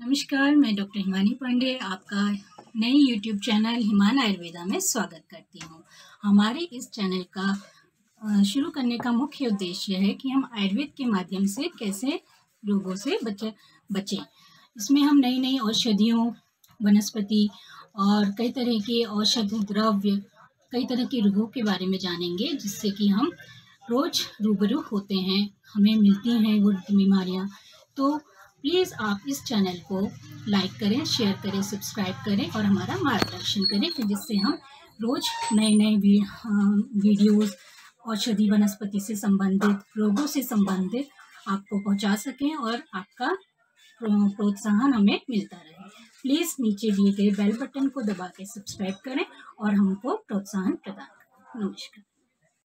नमस्कार, मैं डॉक्टर हिमानी पांडे, आपका नई यूट्यूब चैनल हिमान आयुर्वेदा में स्वागत करती हूँ। हमारे इस चैनल का शुरू करने का मुख्य उद्देश्य है कि हम आयुर्वेद के माध्यम से कैसे रोगों से बचे, बचें। इसमें हम नई नई औषधियों, वनस्पति और कई तरह के औषध, द्रव्य, कई तरह के रोगों के बारे में जानेंगे, जिससे कि हम रोज़ रूबरू होते हैं, हमें मिलती हैं वो बीमारियाँ। तो प्लीज़ आप इस चैनल को लाइक करें, शेयर करें, सब्सक्राइब करें और हमारा मार्गदर्शन करें कि जिससे हम रोज़ नए नए वीडियोस, औषधि वनस्पति से संबंधित, रोगों से संबंधित आपको पहुँचा सकें और आपका प्रोत्साहन हमें मिलता रहे। प्लीज़ नीचे दिए गए बेल बटन को दबा के सब्सक्राइब करें और हमको प्रोत्साहन प्रदान करें। नमस्कार।